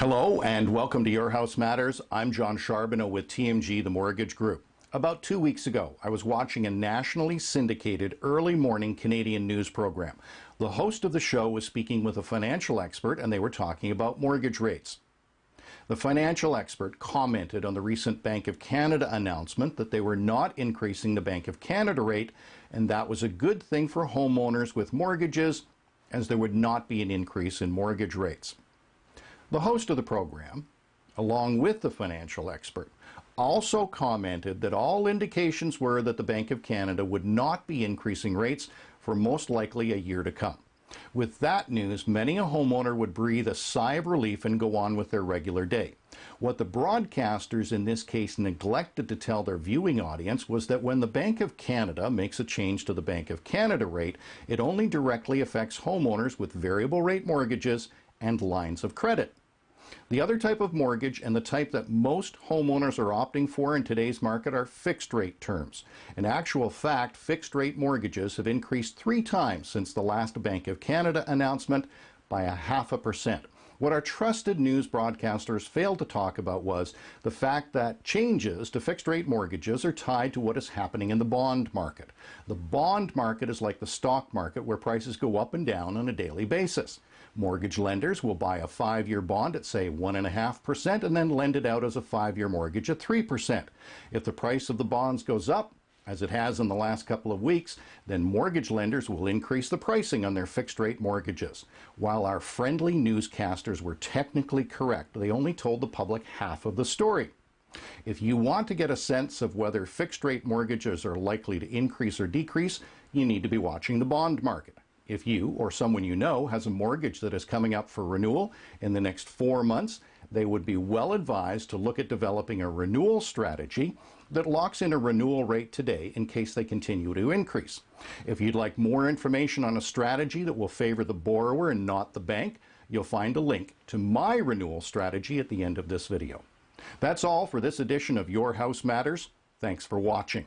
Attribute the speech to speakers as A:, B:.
A: Hello and welcome to Your House Matters. I'm John Charbonneau with TMG, the Mortgage Group. About two weeks ago, I was watching a nationally syndicated early morning Canadian news program. The host of the show was speaking with a financial expert and they were talking about mortgage rates. The financial expert commented on the recent Bank of Canada announcement that they were not increasing the Bank of Canada rate, and that was a good thing for homeowners with mortgages, as there would not be an increase in mortgage rates. The host of the program, along with the financial expert, also commented that all indications were that the Bank of Canada would not be increasing rates for most likely a year to come. With that news, many a homeowner would breathe a sigh of relief and go on with their regular day. What the broadcasters in this case neglected to tell their viewing audience was that when the Bank of Canada makes a change to the Bank of Canada rate, it only directly affects homeowners with variable rate mortgages and lines of credit. The other type of mortgage and the type that most homeowners are opting for in today's market are fixed rate terms. In actual fact, fixed rate mortgages have increased three times since the last Bank of Canada announcement by a half a percent. What our trusted news broadcasters failed to talk about was the fact that changes to fixed rate mortgages are tied to what is happening in the bond market. The bond market is like the stock market where prices go up and down on a daily basis. Mortgage lenders will buy a five year bond at, say, 1.5% and then lend it out as a five year mortgage at 3%. If the price of the bonds goes up, as it has in the last couple of weeks, then mortgage lenders will increase the pricing on their fixed rate mortgages. While our friendly newscasters were technically correct, they only told the public half of the story. If you want to get a sense of whether fixed rate mortgages are likely to increase or decrease, you need to be watching the bond market. If you or someone you know has a mortgage that is coming up for renewal in the next four months, they would be well advised to look at developing a renewal strategy that locks in a renewal rate today in case they continue to increase. If you'd like more information on a strategy that will favor the borrower and not the bank, you'll find a link to my renewal strategy at the end of this video. That's all for this edition of Your House Matters. Thanks for watching.